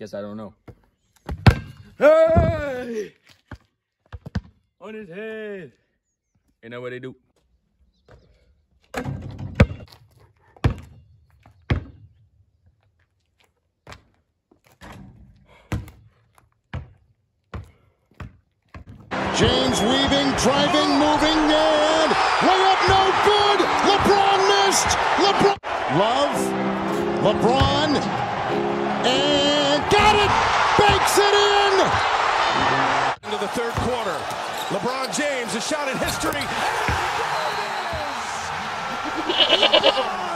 Guess I don't know. Hey! On his head. Ain't that what they do? James weaving, driving, moving, and layup no good. LeBron missed. LeBron. Love. LeBron. And got it. Banks it in. Into the third quarter. LeBron James, a shot in history.